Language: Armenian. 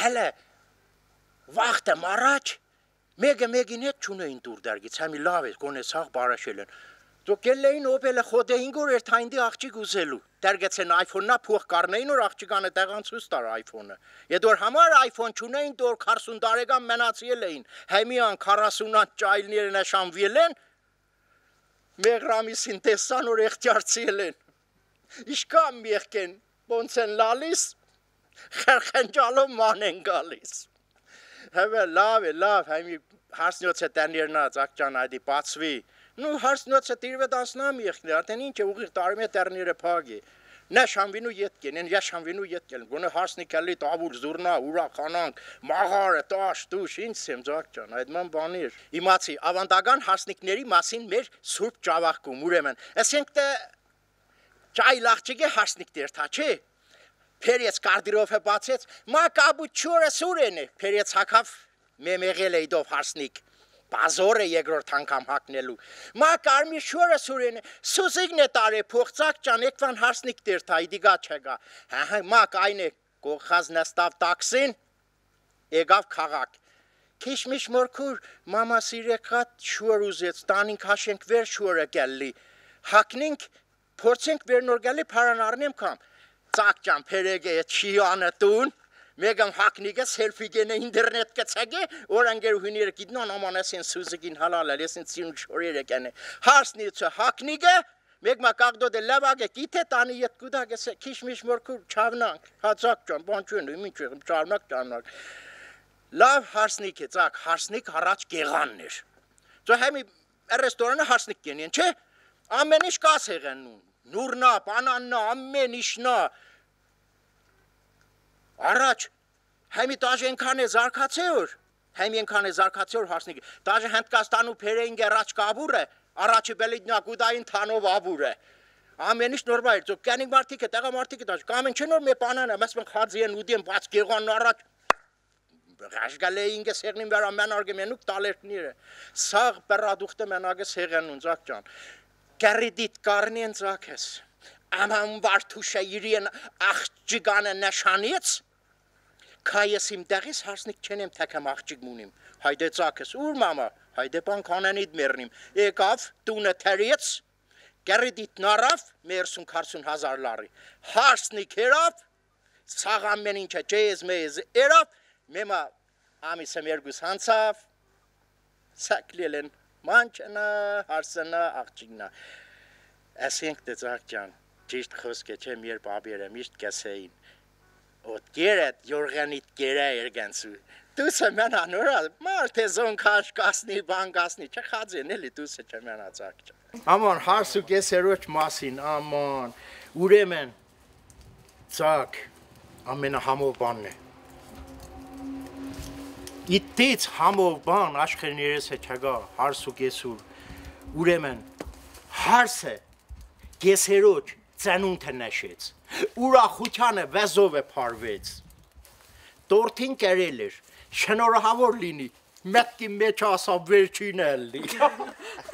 հələ վախտը մարաջ մեկը մեկին հետ ճունեին դուր դարգից համի լավ է գոնե սաղ բարաշել են Դուք ելեին օբելը խոդեին գոր էր թայնդի աղջիկ ուզելու։ Դերգեցեն iPhone-նա փող կառնեին որ աղջիկանը տեղան ցույց տար iPhone-ը։ Եդոր համար iPhone չունեին դոր 40 տարեկան մնացիել էին։ Հիմիան 40-ան ճայլները նշանվել են։ Մեղրամիսին տեսան որ եղջարցիել են։ Իշքան մեղքեն ոնց են լալիս խրխնջալով ման են գալիս։ Հավե լավ է, լավ, հիմի հասնյոց է տաներնա ցակճան այդի բացվի։ Ну հարցնոցը տիրվե դասնամ եղքն արդեն ինչ է ուղիղ տարմե տերները փագի նա շանվինու յետքեն են յա շանվինու յետքեն գոնե հարսնիկալի տավուր զուրնա ուրախանանք մաղարը տաշ դուշ ինչ եմ ձակ ջան այդ ման բանիր իմացի ավանդական հարսնիկների մասին մեր սուրբ ճավախքում ուրեմն ասենք թե ճայ լախճիգե հարսնիկներ թա չէ Փերեց կարդիրով է բացեց մա կաբուչուրը սուրեն է փերեց հակավ մեմեղել է դով հարսնիկ Բազոր է երկրորդ անգամ հակնելու։ Մա կարմիր շորը սուրեն սուզիգն է տարե փողցակ ջան եկվան հարսնիկ դեր թայ դիգա չգա։ Հա մա կայն է կողխազ նստավ տաքսին եկավ քաղաք։ Քիշմիշ մորքուր մամա սիրեկատ շուր ուզեց տանին քաշենք վեր շուրը գալի։ Հակնենք փորձենք վերնոր գալի փարան առնեմ կամ։ Ծակ ջան փերեգե չի անտուն Մեկն հակնիկը սելֆի գենե ինտերնետ կցագե, որ անգեր հյուրերը գիտնան ամանասին սուզիկին հալալ, լեսին ցին շորերը կենե։ Հարսնիցը հակնիկը մեկ մա կաղդո դե լավագը գիտե տանի յետ կուդագը քիշմիշ մորքու չավնանք հացակ ջան բան չեն ինչ եղım չավնակ ճանակ լավ հարսնիկ է ցակ հարսնիկ առաջ գեղաններ ծո հիմի ռեստորանը հարսնիկ կենեն չէ ամեն ինչ կաս եղեն նուրնա բանաննա ամեն ինչնա Առաջ Հիմի դաժե այնքան է զարգացեոր, հիմի այնքան է զարգացեոր հասնիկ։ Դաժե Հնդկաստանու փերեին գերաչ կաբուրը, առաջի բելիդնա գուդային թանով աբուրը։ Ամեն ինչ նորմալ է, ծո կանիկ մարդիկ է, տեղա մարդիկ է դաժ, կամեն չէ նոր մե բանանը, մեզ մեն խածի են ուդի են բաց գեղան առաջ Ռաշգալե ինգը սեղնին վրա մենարգը մենուկ տալերքները։ Սաղ պերադուխտը մենագը սեղեն ունձակ ջան։ Կերիդիտ կարնին ձակես։ Աման վարդուշը իրին աղջիկանը նշանից Քայես իմ տեղից հարսնիկ չենեմ թակամ աղջիկ մունիմ։ Հայդե ցակես ուր մամա, հայդե բան կանանիդ մեռնիմ։ Եկավ տունը թերից Գերիդիտ նարավ 30-40 հազար լարի։ Հարսնիկ երավ ցաղան մեն ինչա ջեզ մեզ երավ մեմա ամիսը մերգուս հանցավ սակլելեն մանչնա հարսնա աղջիկնա ասենք ցակ ջան ճիշտ խոսք է չեմ երբ աբերը միշտ կասեին Ot geret jorganit gere ergensu. Դուսը մեն անորա մարդ է զոն քաշ կասնի բան կասնի չխածեն էլի դուսը չմեն ածակ չ Աման հարսու կեսերոջ մասին աման ուրեմն ցակ ամենահամով բանն է Իտից համով բան աշխերներս է չգա հարսու կեսուր ուրեմն հարսը կեսերոջ ծանունթը նշեց ուրախությանը վեզով է փարվեց տորթին կերել էր շնորհավոր լինի մեկի մեջ ասա վերջին էլի